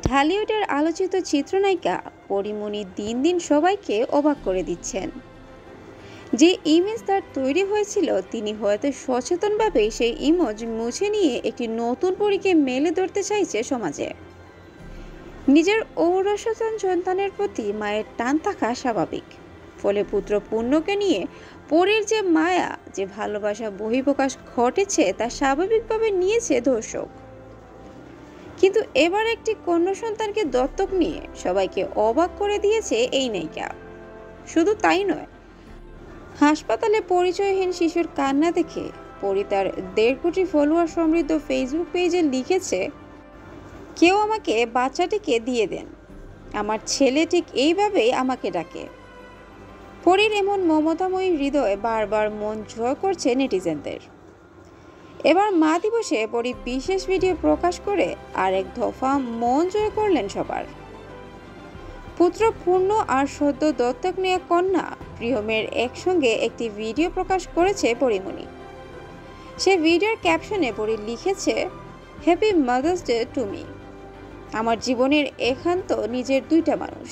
ঢালিউডের আলোচিত চিত্রনায়িকা পরিমণি দিন দিন সবাইকে অবাক করে দিচ্ছেন। যে ইমেজ তার তৈরি হয়েছিল, তিনি হয়তো সচেতনভাবে সেই ইমেজ মুছে নিয়ে একটি নতুন পরীকে মেলে ধরতে চাইছে সমাজে। নিজের ঔরসতন সন্তানের প্রতি মায়ের টান থাকা স্বাভাবিক। ফলে পুত্র পূর্ণকে নিয়ে পরীর যে মায়া, যে ভালোবাসা বহিঃপ্রকাশ ঘটেছে, তা স্বাভাবিকভাবে নিয়েছে দর্শক কিন্তু এবার একটি কন্যা সন্তানকে দত্তক নিয়ে সবাইকে অবাক করে দিয়েছে এই নায়িকা। শুধু তাই নয়, হাসপাতালে পরিচয়হীন শিশুর কান্না দেখে পরি তার দেড় কোটি ফলোয়ার সমৃদ্ধ ফেসবুক পেজে লিখেছে, কেউ আমাকে বাচ্চাটিকে দিয়ে দেন। আমার ছেলে ঠিক এইভাবেই আমাকে ডাকে। পরীর এমন মমতাময়ী হৃদয় বারবার মন জয় করছে নেটিজেনদের। এবার মা দিবসে পরি বিশেষ ভিডিও প্রকাশ করে আরেক দফা মন জয় করলেন সবার। পুত্র পূর্ণ আর সদ্য দত্তক নেওয়া কন্যা প্রিয়মের একসঙ্গে একটি ভিডিও প্রকাশ করেছে পরিমণি। সে ভিডিওর ক্যাপশনে পরি লিখেছে happy mother's day to me আমার জীবনের একান্ত নিজের দুইটা মানুষ।